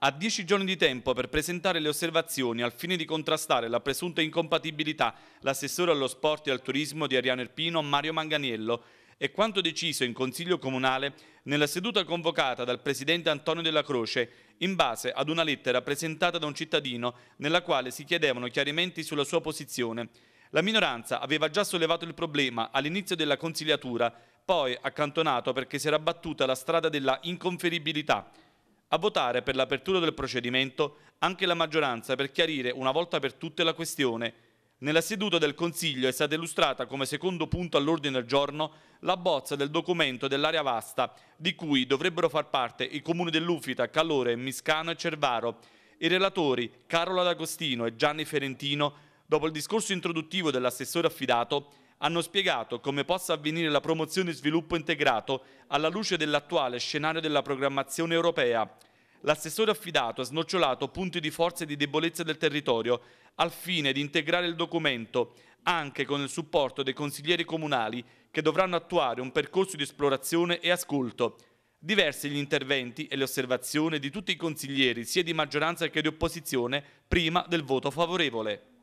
ha dieci giorni di tempo per presentare le osservazioni al fine di contrastare la presunta incompatibilità l'assessore allo sport e al turismo di Ariano Irpino Mario Manganiello e quanto deciso in Consiglio Comunale nella seduta convocata dal Presidente Antonio Della Croce in base ad una lettera presentata da un cittadino nella quale si chiedevano chiarimenti sulla sua posizione. La minoranza aveva già sollevato il problema all'inizio della consigliatura, poi accantonato perché si era battuta la strada della inconferibilità. A votare per l'apertura del procedimento anche la maggioranza per chiarire una volta per tutte la questione. Nella seduta del Consiglio è stata illustrata come secondo punto all'ordine del giorno la bozza del documento dell'area vasta, di cui dovrebbero far parte i comuni dell'Ufita, Calore, Miscano e Cervaro. I relatori Carola D'Agostino e Gianni Ferentino dopo il discorso introduttivo dell'assessore affidato, hanno spiegato come possa avvenire la promozione e sviluppo integrato alla luce dell'attuale scenario della programmazione europea. L'assessore affidato ha snocciolato punti di forza e di debolezza del territorio al fine di integrare il documento anche con il supporto dei consiglieri comunali che dovranno attuare un percorso di esplorazione e ascolto. Diversi gli interventi e le osservazioni di tutti i consiglieri, sia di maggioranza che di opposizione, prima del voto favorevole.